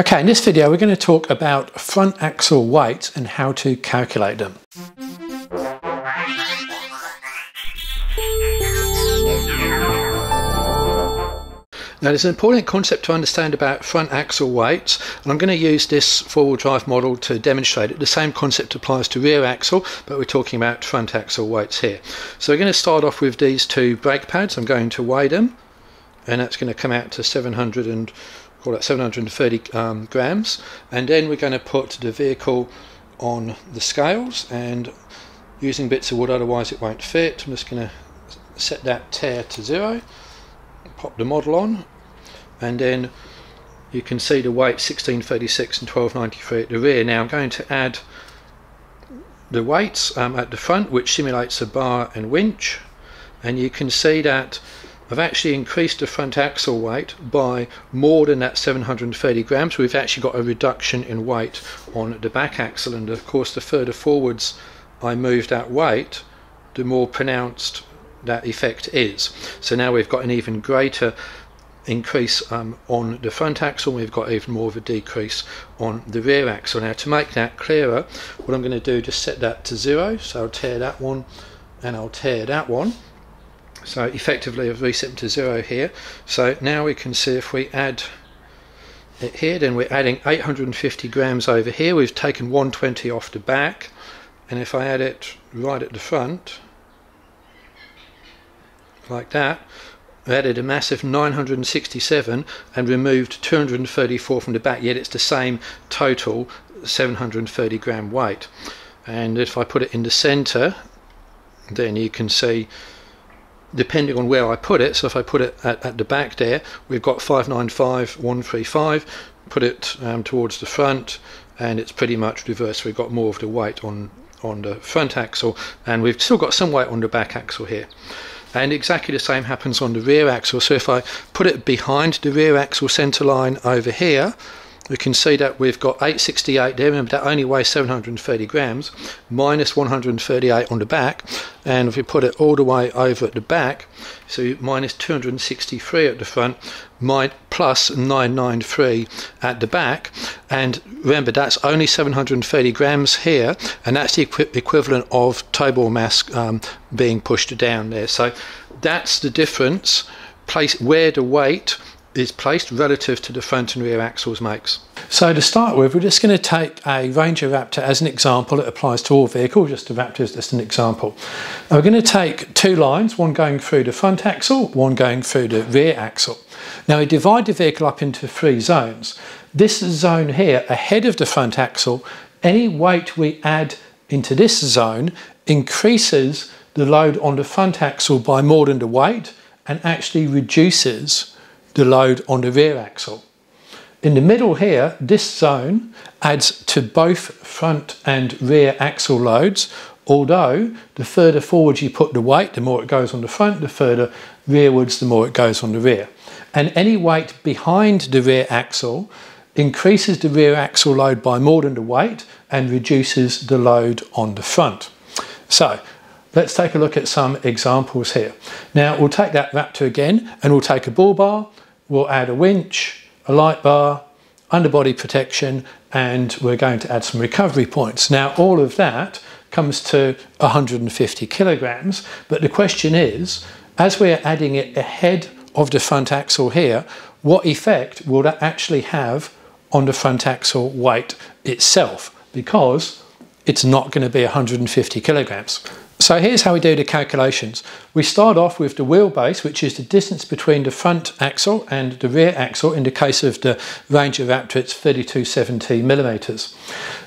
Okay, in this video we're going to talk about front axle weights and how to calculate them. Now there's an important concept to understand about front axle weights and I'm going to use this four-wheel drive model to demonstrate it. The same concept applies to rear axle but we're talking about front axle weights here. So we're going to start off with these two brake pads. I'm going to weigh them and that's going to come out to 700 and call it 730 um, grams. And then we're going to put the vehicle on the scales and using bits of wood otherwise it won't fit. I'm just going to set that tare to zero pop the model on and then you can see the weight 1636 and 1293 at the rear. Now I'm going to add the weights um, at the front which simulates a bar and winch. And you can see that I've actually increased the front axle weight by more than that 730 grams. We've actually got a reduction in weight on the back axle and of course the further forwards I move that weight the more pronounced that effect is. So now we've got an even greater increase um, on the front axle we've got even more of a decrease on the rear axle. Now to make that clearer what I'm going to do just set that to zero so I'll tare that one and I'll tare that one so effectively I've reset to zero here. So now we can see if we add it here, then we're adding 850 grams over here. We've taken 120 off the back. And if I add it right at the front, like that, I added a massive 967 and removed 234 from the back, yet it's the same total 730 gram weight. And if I put it in the center, then you can see depending on where I put it. So if I put it at, at the back there, we've got 595, 135. Put it um, towards the front, and it's pretty much reversed. We've got more of the weight on on the front axle, and we've still got some weight on the back axle here. And exactly the same happens on the rear axle. So if I put it behind the rear axle center line over here, we can see that we've got 868 there, remember that only weighs 730 grams, minus 138 on the back, and if we put it all the way over at the back, so minus 263 at the front, plus 993 at the back, and remember that's only 730 grams here, and that's the equi equivalent of ball mass um, being pushed down there. So that's the difference, place where the weight is placed relative to the front and rear axles makes. So to start with, we're just going to take a Ranger Raptor as an example. It applies to all vehicles, just the Raptor is just an example. And we're going to take two lines, one going through the front axle, one going through the rear axle. Now we divide the vehicle up into three zones. This zone here, ahead of the front axle, any weight we add into this zone increases the load on the front axle by more than the weight and actually reduces the load on the rear axle. In the middle here, this zone adds to both front and rear axle loads, although the further forward you put the weight, the more it goes on the front, the further rearwards, the more it goes on the rear. And any weight behind the rear axle increases the rear axle load by more than the weight and reduces the load on the front. So let's take a look at some examples here. Now we'll take that Raptor again and we'll take a bull bar we'll add a winch, a light bar, underbody protection, and we're going to add some recovery points. Now, all of that comes to 150 kilograms, but the question is, as we're adding it ahead of the front axle here, what effect will that actually have on the front axle weight itself? Because it's not going to be 150 kilograms. So here's how we do the calculations. We start off with the wheelbase, which is the distance between the front axle and the rear axle. In the case of the Ranger Raptor, it's 3270 millimeters.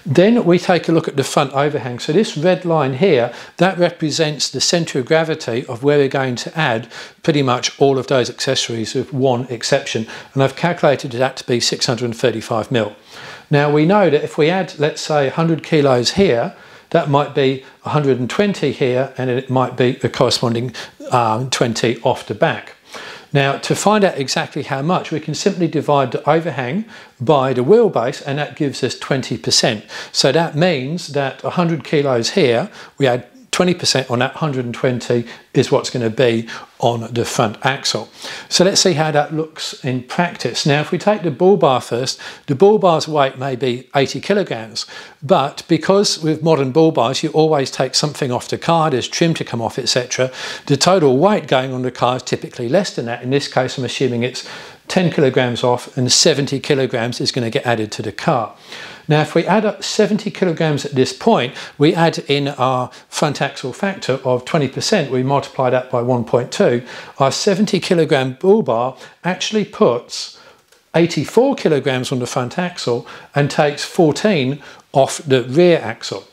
Then we take a look at the front overhang. So this red line here, that represents the center of gravity of where we're going to add pretty much all of those accessories with one exception. And I've calculated that to be 635 mil. Now we know that if we add, let's say 100 kilos here, that might be 120 here and it might be the corresponding um, 20 off the back. Now to find out exactly how much we can simply divide the overhang by the wheelbase and that gives us 20%. So that means that 100 kilos here we add 20% on that 120 is what's going to be on the front axle. So let's see how that looks in practice. Now, if we take the bull bar first, the bull bar's weight may be 80 kilograms, but because with modern bull bars, you always take something off the car, there's trim to come off, etc. The total weight going on the car is typically less than that. In this case, I'm assuming it's 10 kilograms off and 70 kilograms is going to get added to the car. Now, if we add up 70 kilograms at this point, we add in our front axle factor of 20%, we multiply that by 1.2, our 70 kilogram bull bar actually puts 84 kilograms on the front axle and takes 14 off the rear axle.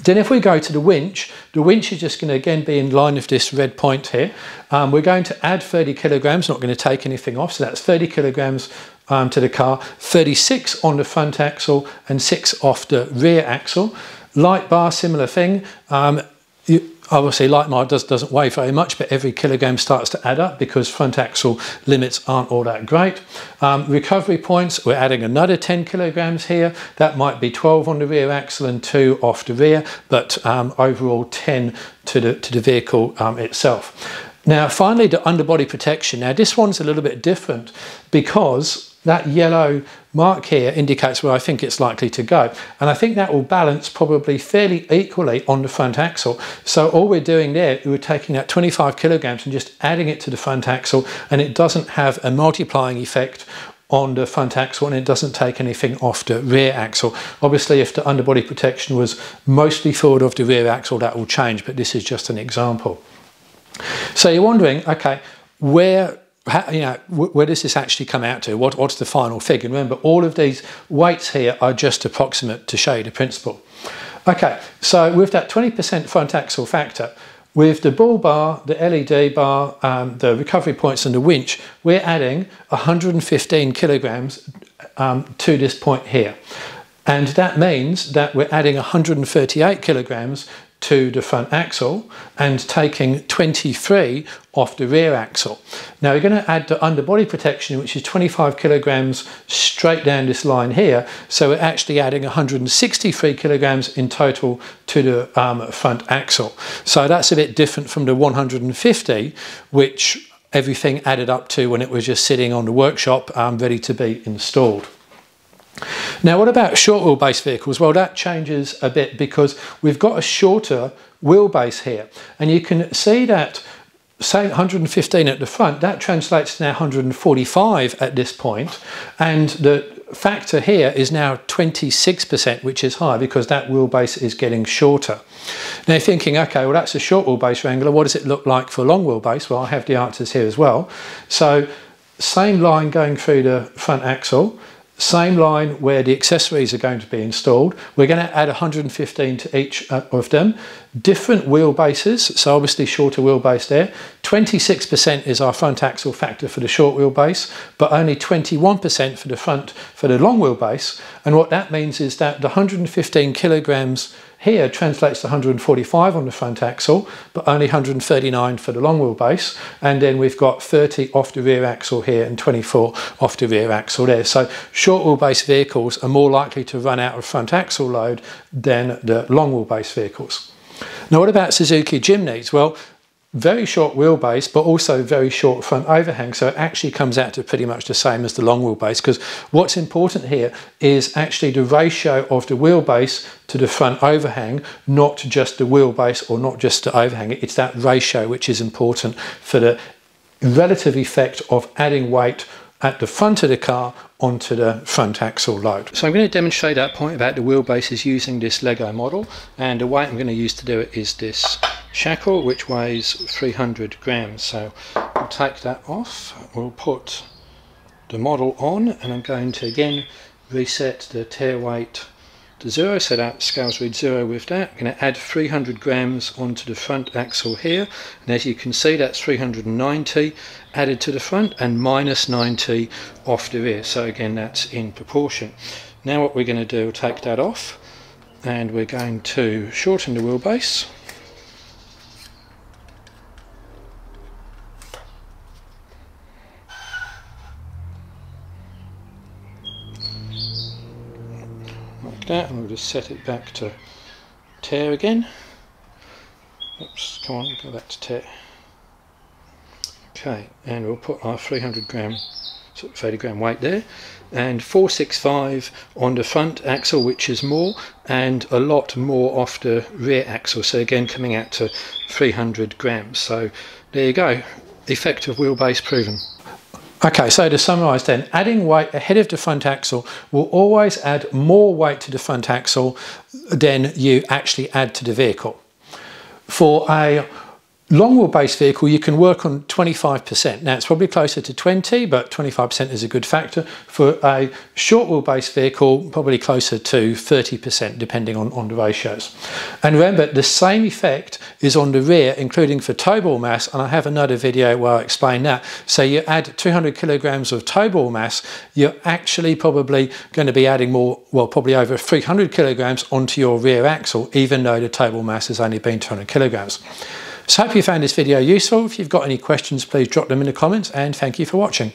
Then if we go to the winch, the winch is just going to again be in line with this red point here. Um, we're going to add 30 kilograms, not going to take anything off. So that's 30 kilograms um, to the car, 36 on the front axle and 6 off the rear axle. Light bar, similar thing. Um, you, obviously light bar does, doesn't weigh very much, but every kilogram starts to add up because front axle limits aren't all that great. Um, recovery points, we're adding another 10 kilograms here. That might be 12 on the rear axle and 2 off the rear, but um, overall 10 to the, to the vehicle um, itself. Now, finally, the underbody protection. Now, this one's a little bit different because that yellow mark here indicates where I think it's likely to go. And I think that will balance probably fairly equally on the front axle. So all we're doing there, we're taking that 25 kilograms and just adding it to the front axle and it doesn't have a multiplying effect on the front axle and it doesn't take anything off the rear axle. Obviously, if the underbody protection was mostly forward of the rear axle, that will change, but this is just an example. So you're wondering, okay, where how, you know, where does this actually come out to? What, what's the final figure? Remember, all of these weights here are just approximate to show you the principle. Okay, so with that 20% front axle factor, with the bull bar, the LED bar, um, the recovery points and the winch, we're adding 115 kilograms um, to this point here. And that means that we're adding 138 kilograms to the front axle and taking 23 off the rear axle. Now we're going to add the underbody protection which is 25 kilograms straight down this line here so we're actually adding 163 kilograms in total to the um, front axle. So that's a bit different from the 150 which everything added up to when it was just sitting on the workshop um, ready to be installed. Now, what about short wheelbase vehicles? Well, that changes a bit because we've got a shorter wheelbase here. And you can see that, say 115 at the front, that translates to now 145 at this point, And the factor here is now 26%, which is high because that wheelbase is getting shorter. Now you're thinking, okay, well that's a short wheelbase Wrangler. What does it look like for long wheelbase? Well, I have the answers here as well. So same line going through the front axle, same line where the accessories are going to be installed. We're going to add 115 to each uh, of them. Different wheelbases, so obviously shorter wheelbase there. 26% is our front axle factor for the short wheelbase, but only 21% for the front for the long wheelbase. And what that means is that the 115 kilograms here translates to 145 on the front axle, but only 139 for the long wheelbase. And then we've got 30 off the rear axle here and 24 off the rear axle there. So short wheelbase vehicles are more likely to run out of front axle load than the long wheelbase vehicles. Now, what about Suzuki Jimnys? Well, very short wheelbase, but also very short front overhang. So it actually comes out to pretty much the same as the long wheelbase because what's important here is actually the ratio of the wheelbase to the front overhang, not just the wheelbase or not just the overhang. It's that ratio which is important for the relative effect of adding weight at the front of the car onto the front axle load. So I'm going to demonstrate that point about the wheelbases using this Lego model and the weight I'm going to use to do it is this shackle which weighs 300 grams. So we'll take that off, we'll put the model on and I'm going to again reset the tare weight to zero so that scales read zero with that. I'm going to add 300 grams onto the front axle here and as you can see that's 390 added to the front and minus 90 off the rear so again that's in proportion. Now what we're going to do, take that off and we're going to shorten the wheelbase that and we'll just set it back to tare again Oops, come on, go back to tare Okay, and we'll put our 300 gram, 30 gram weight there, and 465 on the front axle, which is more, and a lot more off the rear axle. So again, coming out to 300 grams. So there you go, effective wheelbase proven. Okay, so to summarise then, adding weight ahead of the front axle will always add more weight to the front axle than you actually add to the vehicle. For a long wheelbase vehicle, you can work on 25%. Now, it's probably closer to 20, but 25% is a good factor. For a short wheelbase vehicle, probably closer to 30%, depending on, on the ratios. And remember, the same effect is on the rear, including for tow ball mass, and I have another video where I explain that. So you add 200 kilograms of tow ball mass, you're actually probably going to be adding more, well, probably over 300 kilograms onto your rear axle, even though the tow ball mass has only been 200 kilograms. So I hope you found this video useful. If you've got any questions, please drop them in the comments and thank you for watching.